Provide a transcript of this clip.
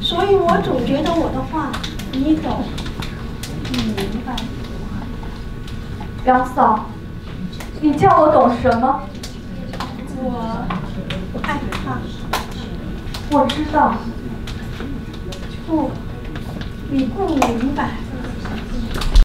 所以我总觉得我的话你懂你明白杨嫂你叫我懂什么我害怕我知道。不你不明白。